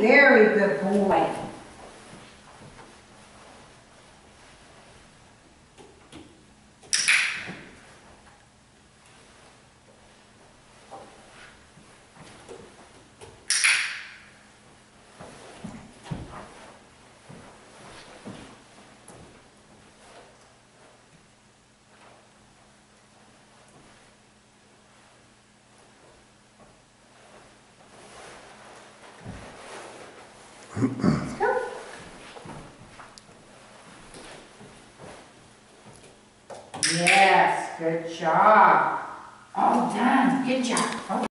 very good boy. Let's go. Yes, good job. All done, good job.